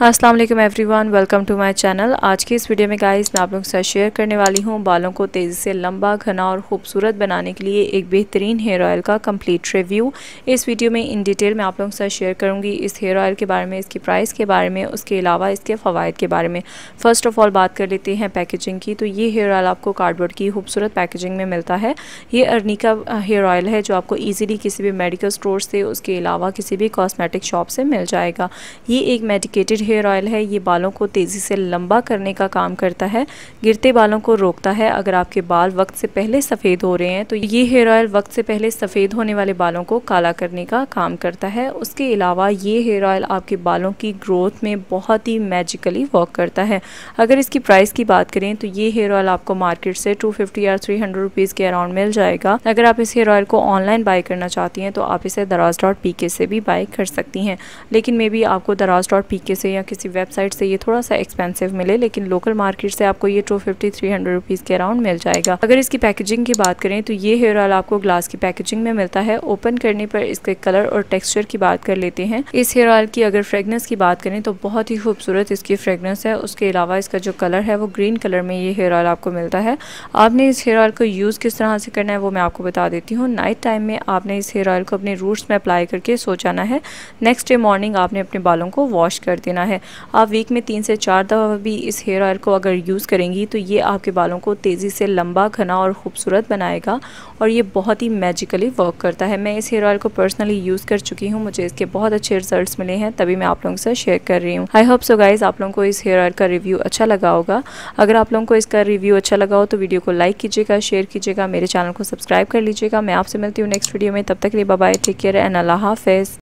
अस्सलाम वालेकुम everyone, welcome to my channel. आज की इस वीडियो में गाइस मैं आप लोगों साथ शेयर करने वाली हूँ बालों को तेज़ी से लंबा, घना और खूबसूरत बनाने के लिए एक बेहतरीन हेयर ऑयल का कंप्लीट रिव्यू इस वीडियो में इन डिटेल में आप लोगों के साथ शेयर करूँगी इस हेयर ऑयल के बारे में, इसकी प्राइस के बारे में, उसके अलावा इसके फ़वाद के बारे में। फ़र्स्ट ऑफ़ ऑल बात कर लेते हैं पैकेजिंग की तो ये हेयर ऑयल आपको कार्डबोर्ड की खूबसूरत पैकेजिंग में मिलता है। ये अर्निका हेयर ऑयल है जो आपको ईज़िली किसी भी मेडिकल स्टोर से, उसके अलावा किसी भी कॉस्मेटिक शॉप से मिल जाएगा। ये एक मेडिकेटेड हेयर ऑयल है, ये बालों को तेज़ी से लंबा करने का काम करता है, गिरते बालों को रोकता है। अगर आपके बाल वक्त से पहले सफ़ेद हो रहे हैं तो ये हेयर ऑयल वक्त से पहले सफ़ेद होने वाले बालों को काला करने का काम करता है। उसके अलावा ये हेयर ऑयल आपके बालों की ग्रोथ में बहुत ही मैजिकली वर्क करता है। अगर इसकी प्राइस की बात करें तो ये हेयर ऑयल आपको मार्केट से टू फिफ्टी या थ्री हंड्रेड के अराउंड मिल जाएगा। अगर आप इस हेयर ऑयल को ऑनलाइन बाई करना चाहती हैं तो आप इसे दराज डॉट पी से भी बाई कर सकती हैं। लेकिन मे बी आपको दराज डॉट पी से या किसी वेबसाइट से ये थोड़ा सा एक्सपेंसिव मिले, लेकिन लोकल मार्केट से आपको ये two fifty three hundred rupees के अराउंड मिल जाएगा। अगर इसकी पैकेजिंग की बात करें तो ये हेयर ऑयल आपको ग्लास की पैकेजिंग में मिलता है। ओपन करने पर इसके कलर और टेक्सचर की बात कर लेते हैं। इस हेयर ऑयल की अगर फ्रेगनेंस की बात करें तो बहुत ही खूबसूरत इसकी फ्रेगनेंस है। उसके अलावा इसका जो कलर है, वो ग्रीन कलर में ये हेयर ऑयल आपको मिलता है। आपने इस हेयर ऑयल को यूज़ किस तरह से करना है, वो मैं आपको बता देती हूँ। नाइट टाइम में आपने इस हेयर ऑयल को अपने रूट्स में अप्लाई करके सो जाना है। नेक्स्ट डे मॉर्निंग आपने अपने बालों को वॉश कर देना है। आप वीक में तीन से चार दफ़ा भी इस हेयर ऑयल को अगर यूज़ करेंगी तो ये आपके बालों को तेज़ी से लंबा, घना और ख़ूबसूरत बनाएगा और ये बहुत ही मैजिकली वर्क करता है। मैं इस हेयर ऑयल को पर्सनली यूज़ कर चुकी हूँ, मुझे इसके बहुत अच्छे रिज़ल्ट मिले हैं, तभी मैं आप लोगों से शेयर कर रही हूँ। आई होप सो गाइज़ आप लोगों को इस हेयर ऑयल का रिव्यू अच्छा लगा होगा। अगर आप लोगों को इसका रिव्यू अच्छा लगा हो तो वीडियो को लाइक कीजिएगा शेयर कीजिएगा, मेरे चैनल को सब्सक्राइब कर लीजिएगा। मैं आपसे मिलती हूँ नेक्स्ट वीडियो में, तब तक लिए बाय टेक केयर एंड अल्लाह हाफिज़।